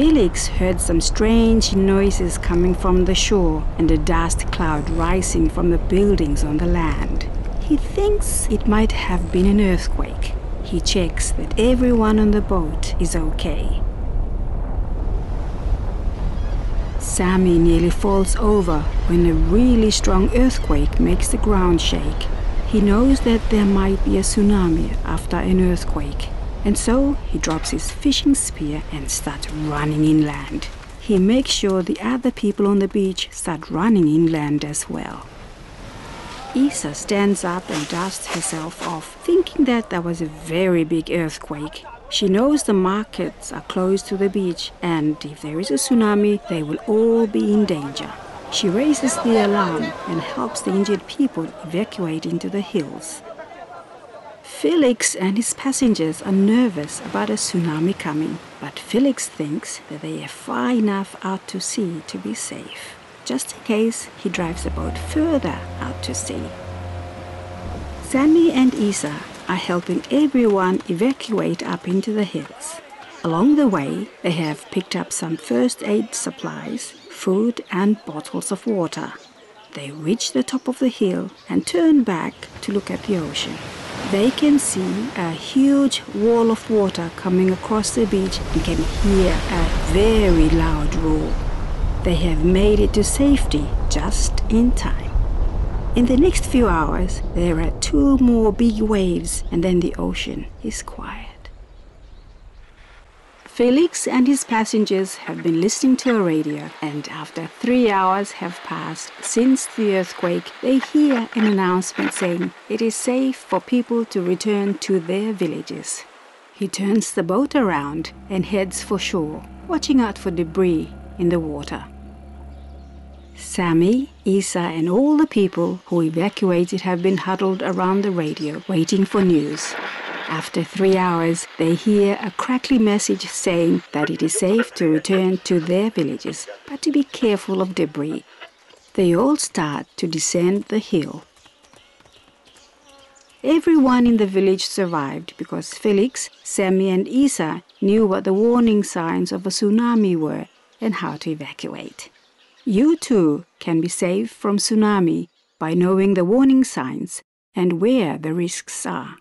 Felix heard some strange noises coming from the shore and a dust cloud rising from the buildings on the land. He thinks it might have been an earthquake. He checks that everyone on the boat is okay. Sammy nearly falls over when a really strong earthquake makes the ground shake. He knows that there might be a tsunami after an earthquake, and so he drops his fishing spear and starts running inland. He makes sure the other people on the beach start running inland as well. Isa stands up and dusts herself off, thinking that that was a very big earthquake. She knows the markets are close to the beach, and if there is a tsunami, they will all be in danger. She raises the alarm and helps the injured people evacuate into the hills. Felix and his passengers are nervous about a tsunami coming, but Felix thinks that they are far enough out to sea to be safe. Just in case, he drives the boat further out to sea. Sammy and Isa are helping everyone evacuate up into the hills. Along the way, they have picked up some first aid supplies food and bottles of water. They reach the top of the hill and turn back to look at the ocean. They can see a huge wall of water coming across the beach and can hear a very loud roar. They have made it to safety just in time. In the next few hours, there are two more big waves and then the ocean is quiet. Felix and his passengers have been listening to a radio, and after three hours have passed since the earthquake, they hear an announcement saying it is safe for people to return to their villages. He turns the boat around and heads for shore, watching out for debris in the water. Sammy, Isa, and all the people who evacuated have been huddled around the radio, waiting for news. After three hours, they hear a crackly message saying that it is safe to return to their villages, but to be careful of debris. They all start to descend the hill. Everyone in the village survived because Felix, Sammy, and Isa knew what the warning signs of a tsunami were and how to evacuate. You too can be saved from tsunami by knowing the warning signs and where the risks are.